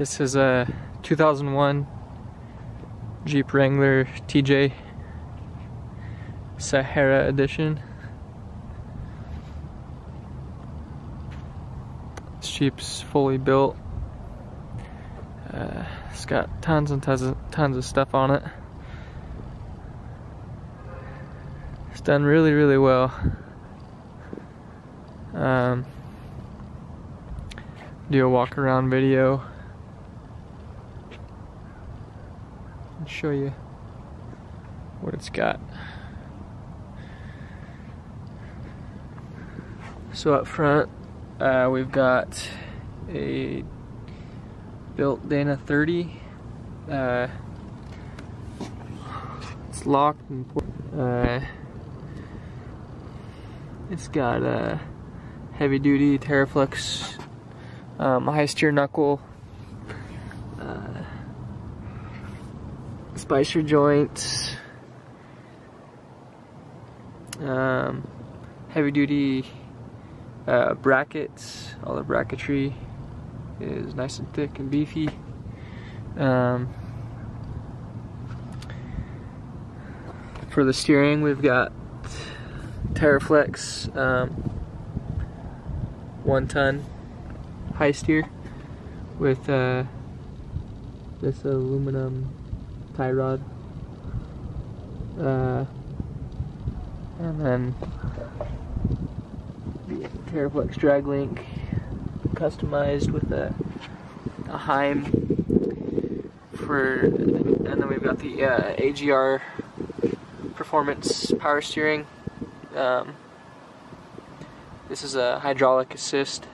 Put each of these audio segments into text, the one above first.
This is a 2001 Jeep Wrangler TJ Sahara Edition. This Jeep's fully built. Uh, it's got tons and tons of, tons of stuff on it. It's done really, really well. Um, do a walk around video and show you what it's got. So up front, uh, we've got a built Dana 30. Uh, it's locked and uh, it's got a heavy duty TeraFlex um, high steer knuckle, uh, spicer joints, um, heavy duty uh, brackets, all the bracketry is nice and thick and beefy. Um, for the steering, we've got TeraFlex um, one ton high steer with uh, this aluminum tie rod. Uh, and then the TeraFlex drag link customized with a, a Heim for, and then we've got the uh, AGR performance power steering. Um, this is a hydraulic assist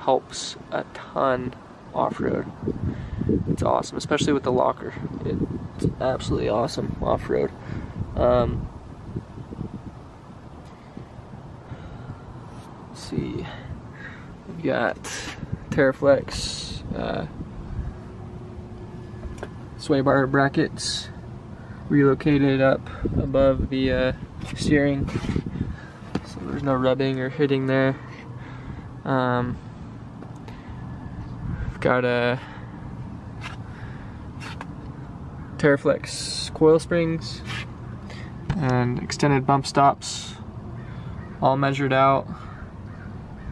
helps a ton off-road. It's awesome, especially with the locker. It's absolutely awesome off-road. Um, let's see, we've got TeraFlex uh, sway bar brackets relocated up above the uh, steering, so there's no rubbing or hitting there. Um, Got a TeraFlex coil springs and extended bump stops all measured out.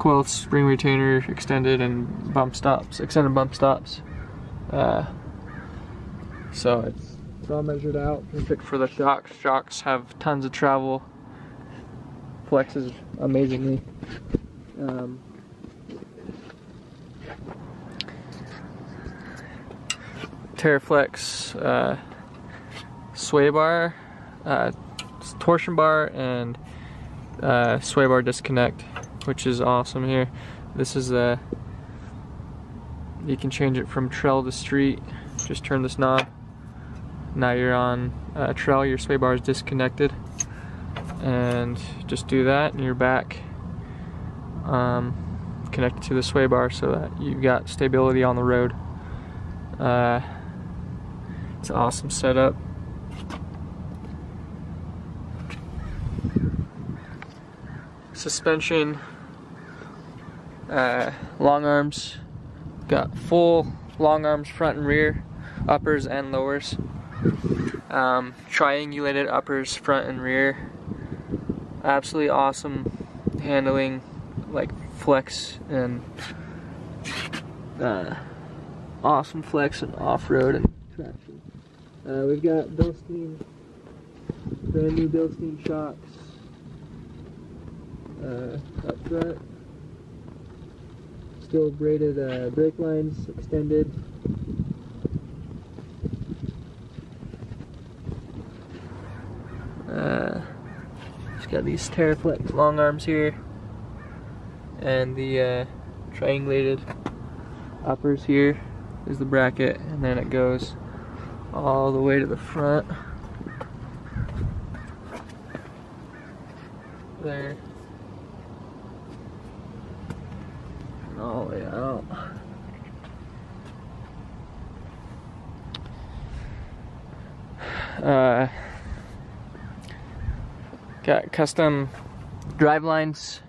Coil spring retainer extended and bump stops, extended bump stops. Uh, so it's, it's all measured out, perfect for the shocks. Shocks have tons of travel, flexes amazingly. Um, TeraFlex uh, sway bar, uh, torsion bar, and uh, sway bar disconnect, which is awesome here. This is a, you can change it from trail to street, just turn this knob. Now you're on a trail, your sway bar is disconnected. And just do that and you're back um, connected to the sway bar so that you've got stability on the road. Uh, it's awesome setup. Suspension, uh, long arms, got full long arms front and rear, uppers and lowers. Um, triangulated uppers front and rear. Absolutely awesome handling, like flex and uh, awesome flex and off-road and. Uh, we've got Bilstein, brand new Bilstein shocks uh, up front. Still braided uh, brake lines extended. Uh, it's got these TeraFlex long arms here and the uh, triangulated uppers here is the bracket and then it goes all the way to the front. There. And all the way out. Uh, got custom drive lines,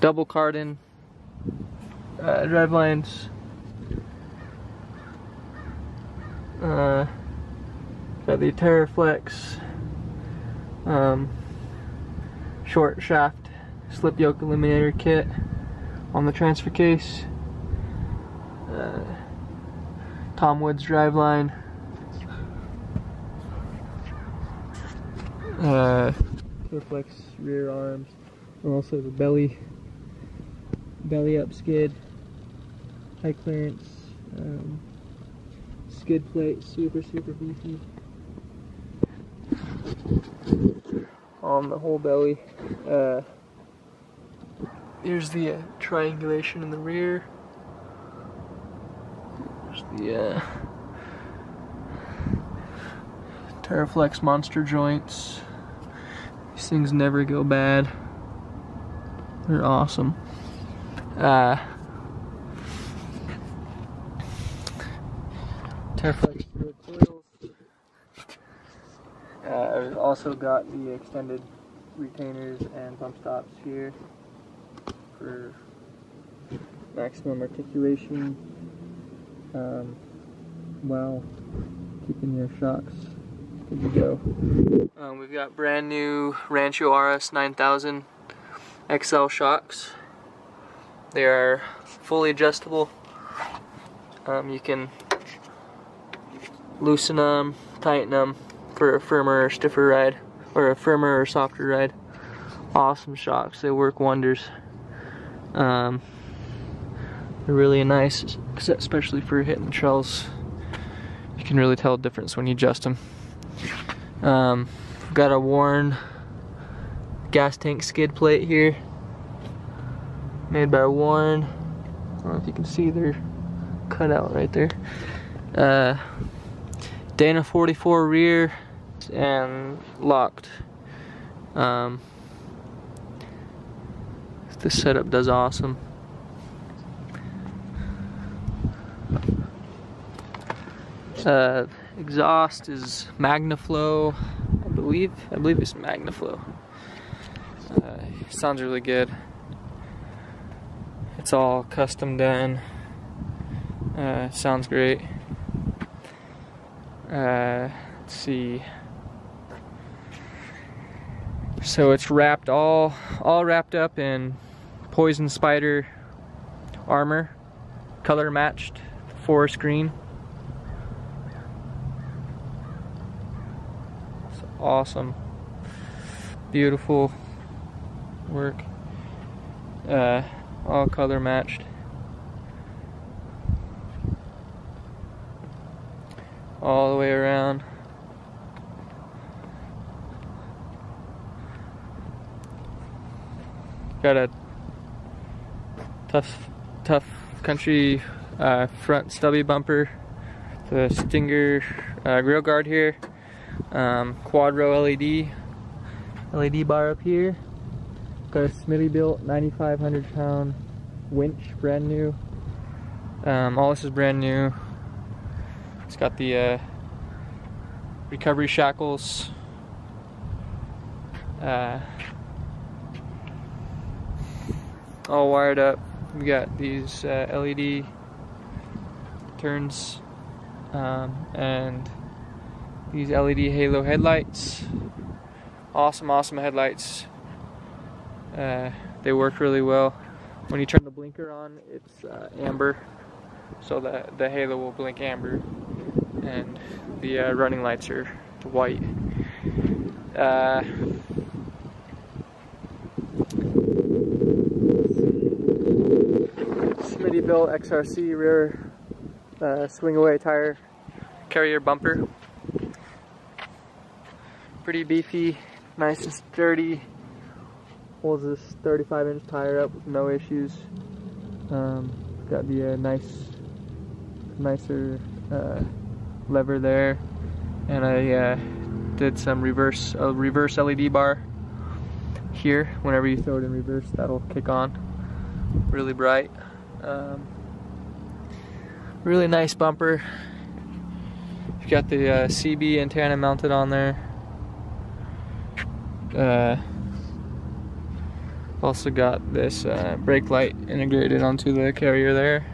double cardan uh, drive lines, Uh, got the TeraFlex um, short shaft slip yoke eliminator kit on the transfer case. Uh, Tom Woods driveline. Uh, TeraFlex rear arms, and also the belly belly up skid, high clearance, um, skid plate, super super beefy. On the whole belly. Uh, here's the uh, triangulation in the rear. There's the uh, TeraFlex monster joints. These things never go bad. They're awesome. Uh, TeraFlex steel coils. Uh, I've also got the extended retainers and bump stops here for maximum articulation um, while keeping your shocks good to go. Um, we've got brand new Rancho RS 9000 XL shocks. They are fully adjustable. Um, you can loosen them, tighten them for a firmer or stiffer ride, or a firmer or softer ride. Awesome shocks, they work wonders. Um, they're really nice, especially for hitting trails. You can really tell the difference when you adjust them. Um, got a Warn gas tank skid plate here made by Warn. I don't know if you can see their cutout right there. Uh, Dana 44 rear and locked. Um, this setup does awesome. Uh, exhaust is Magnaflow, I believe. I believe it's Magnaflow. Uh, sounds really good. It's all custom done. Uh, sounds great. Uh, let's see. So it's wrapped all all wrapped up in Poison Spyder armor, color matched forest green. It's awesome. Beautiful work. Uh, all color matched. All the way around. Got a tough, tough country uh, front stubby bumper. The Stinger uh, grill guard here. Um, quad row LED. LED bar up here. Got a Smittybilt 9,500 pound winch, brand new. Um, all this is brand new. It's got the uh, recovery shackles. Uh, all wired up. We got these uh, LED turns um, and these LED halo headlights. Awesome, awesome headlights. Uh, they work really well. When you turn the blinker on, it's uh, amber, so the, the halo will blink amber, and the uh, running lights are white. Smittybilt XRC rear uh, swing away tire carrier bumper. Pretty beefy, nice and sturdy holds this 35 inch tire up with no issues. Um, got the uh, nice, nicer uh, lever there, and I uh, did some reverse, a reverse LED bar here. Whenever you throw it in reverse, that'll kick on. Really bright. Um, really nice bumper. You've got the uh, CB antenna mounted on there. Uh, also got this uh, brake light integrated onto the carrier there.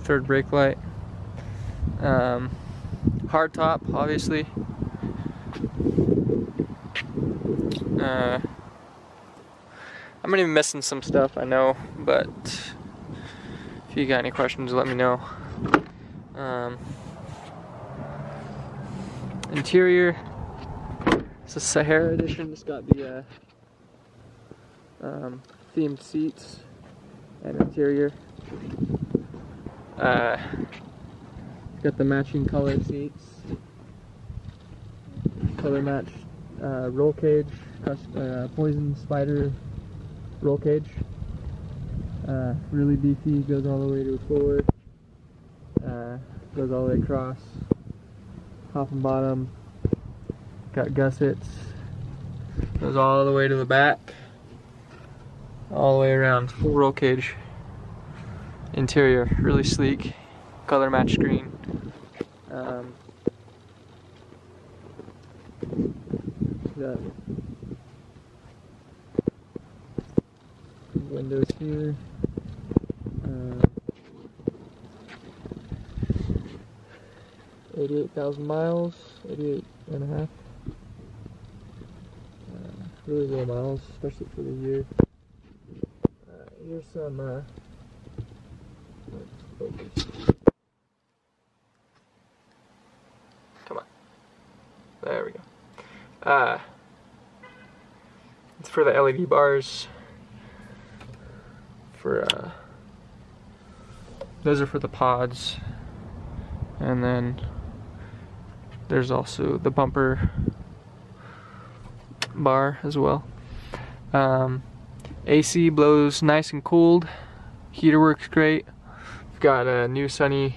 Third brake light. Um, hard top, obviously. Uh, I'm gonna be missing some stuff, I know, but if you got any questions, let me know. Um, interior, it's a Sahara edition. It's got the uh, um, themed seats and interior. Uh, got the matching color seats, color match uh, roll cage, uh, Poison Spyder roll cage. Uh, really beefy, goes all the way to the uh, goes all the way across, top and bottom. Got gussets, goes all the way to the back, all the way around, full roll cage. Interior, really sleek, color match screen. Um, windows here. Uh, 88,000 miles, 88 and a half. Uh, really low miles, especially for the year. Uh, here's some uh. Come on. There we go. Uh, it's for the LED bars. For uh, those are for the pods, and then there's also the bumper bar as well. Um, AC blows nice and cooled. Heater works great. We've got a new Sony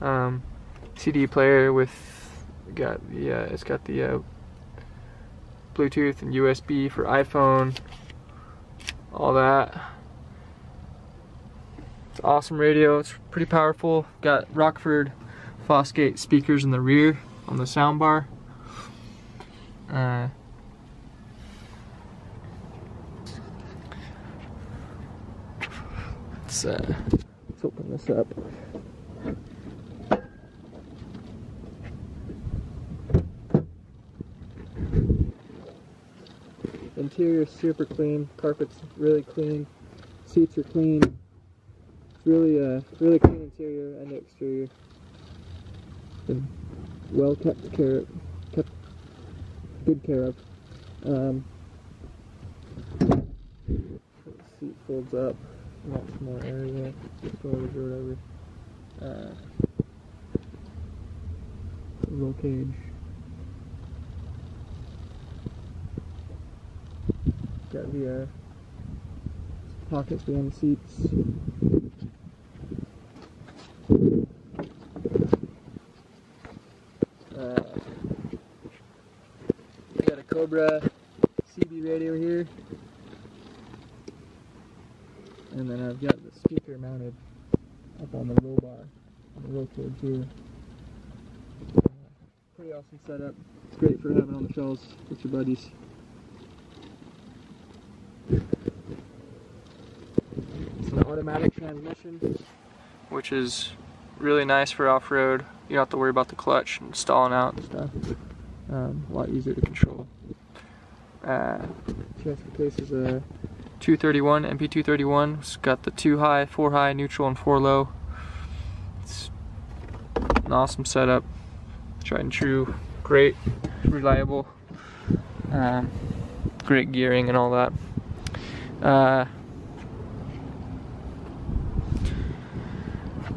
um, CD player with got the uh, it's got the uh, Bluetooth and USB for iPhone, all that. It's awesome radio. It's pretty powerful. Got Rockford Fosgate speakers in the rear on the soundbar. Uh, let's, uh, let's open this up. Interior super clean, carpet's really clean, seats are clean. Really uh really clean interior and exterior. Been well kept care kept good care of. Um, seat folds up, lots more area, storage or whatever. Uh, roll cage. Got the uh, pockets behind the seats. Uh, we got a Cobra CB radio here. And then I've got the speaker mounted up on the roll bar, on the roll cage here. Uh, pretty awesome setup. It's great for having on the shelves with your buddies. It's an automatic transmission, which is really nice for off-road. You don't have to worry about the clutch and stalling out and stuff. Um, a lot easier to control. Uh, transfer case is a 231, NP231. It's got the 2 high, 4 high, neutral, and 4 low. It's an awesome setup. Tried and true. Great, reliable. Um, great gearing and all that. Uh,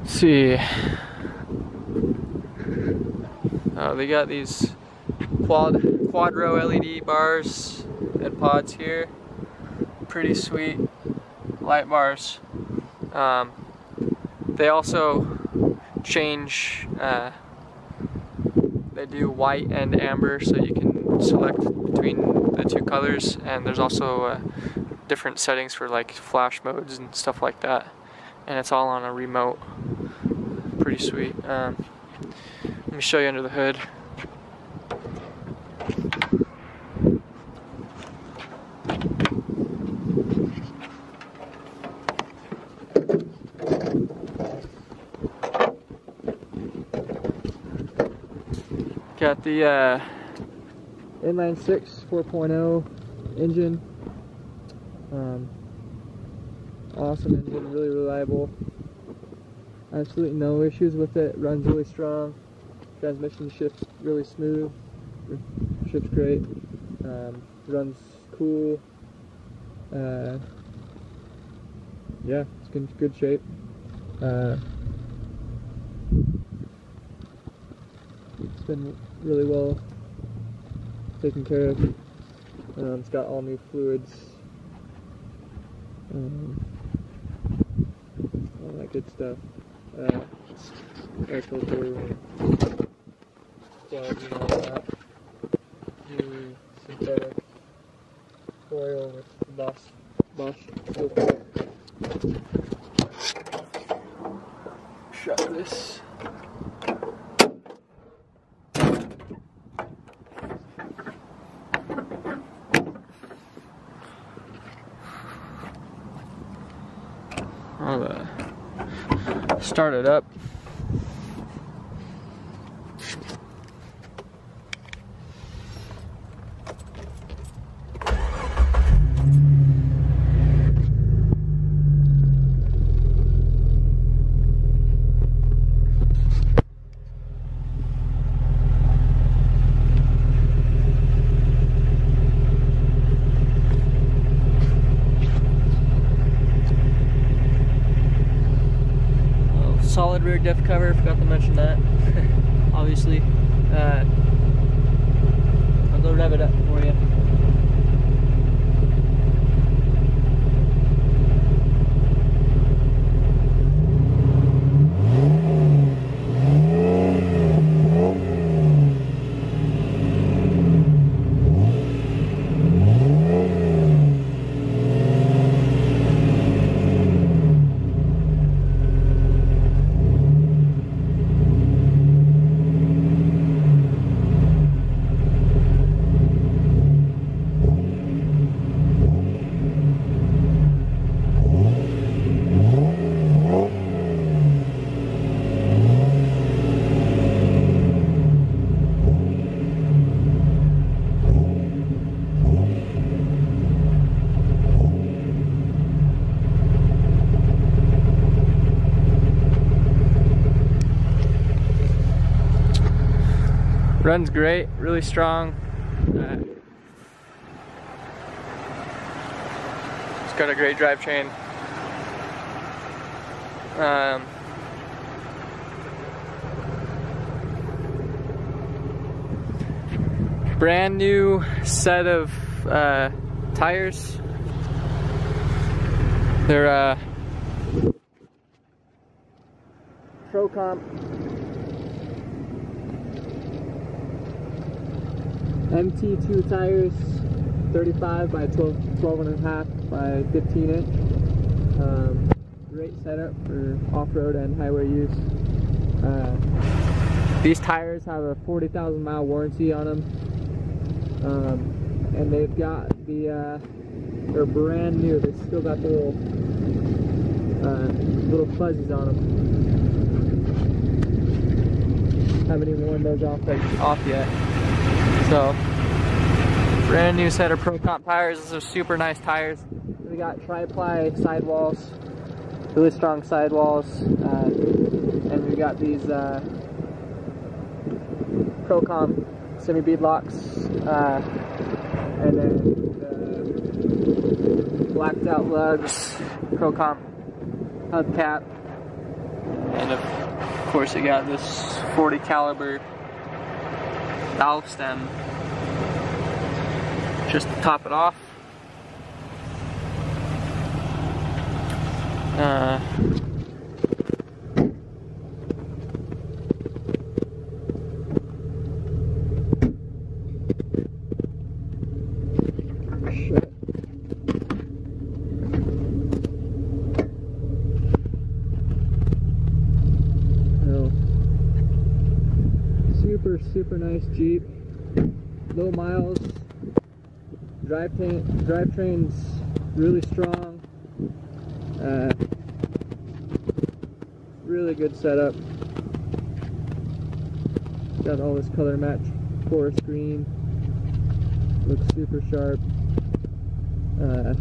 see. Uh, they got these quad quadro LED bars and pods here. Pretty sweet light bars. Um, they also change. Uh, they do white and amber, so you can select between the two colors. And there's also uh, different settings for like flash modes and stuff like that. And it's all on a remote. Pretty sweet. Um, let me show you under the hood. Got the uh, inline six 4.0 engine. Um, awesome engine, really reliable. Absolutely no issues with it. Runs really strong. Transmission shifts really smooth. Shifts great. Um, runs cool. Uh, yeah, it's in good shape. Uh, been really well taken care of. Um, it's got all new fluids. Um, all that good stuff. Uh, air filter, plugs and all that. New synthetic oil with Bosch, Bosch filter. Shut this. I'll uh, start it up. Solid rear diff cover, forgot to mention that. Obviously. Uh, I'll go rev it up for you. Runs great, really strong. Uh, it's got a great drivetrain. Um, brand new set of uh, tires. They're uh, Pro Comp MT2 tires, 35 by 12, 12 and a half by 15 inch. Um, great setup for off-road and highway use. Uh, these tires have a 40,000 mile warranty on them. Um, and they've got the, uh, they're brand new. They still got the little, uh, little fuzzies on them. Haven't even worn those off, off yet. So, brand new set of Pro Comp tires. These are super nice tires. We got tri-ply sidewalls, really strong sidewalls, uh, and we got these uh, Pro Comp semi-bead locks, uh, and then the blacked out lugs, Pro Comp hubcap, and of course you got this 40 caliber valve stem just to top it off. Uh, shit. Oh. Super, super nice Jeep. Low miles. Drivetrain, drivetrain's really strong. Uh, really good setup. got all this color match forest green. Looks super sharp. Uh,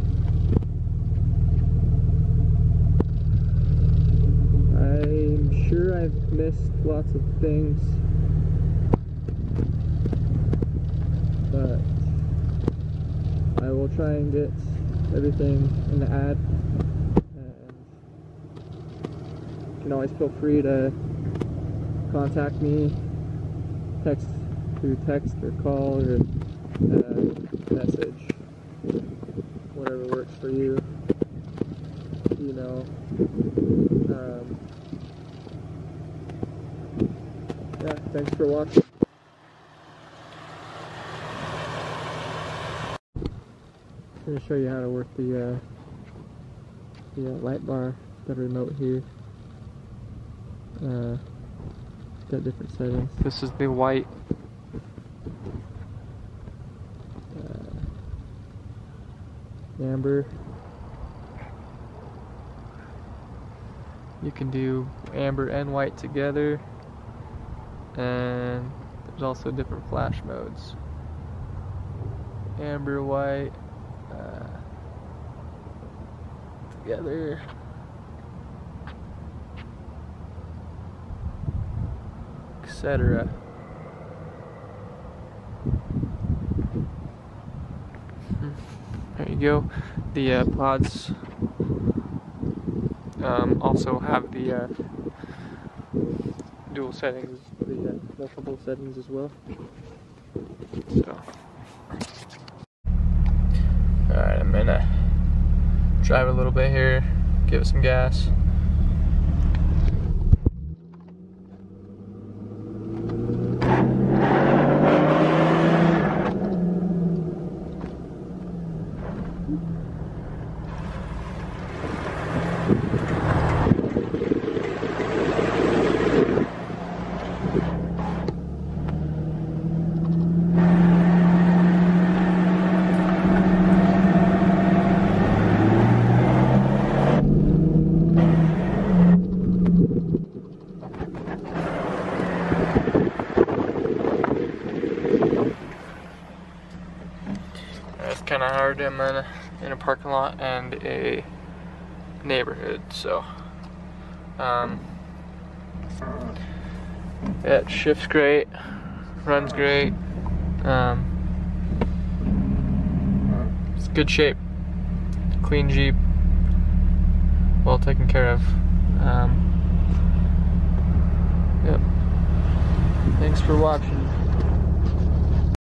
I'm sure I've missed lots of things, but I will try and get everything in the ad. And you can always feel free to contact me, text through text or call or uh, message, whatever works for you. Email. Um, yeah, thanks for watching. I'm going to show you how to work the, uh, the uh, light bar, the remote here. Uh, got different settings. This is the white. Uh, amber. You can do amber and white together. And there's also different flash modes. Amber, white, together. etc. There you go. The uh, pods um, also have the uh, dual settings, the uh, multiple settings as well. So, alright, I'm gonna drive a little bit here, give it some gas. It's hard. I'm in a, parking lot and a neighborhood, so um, it shifts great, runs great. Um, it's good shape, clean Jeep, well taken care of. Um, yep. Thanks for watching.